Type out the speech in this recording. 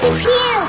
Phew!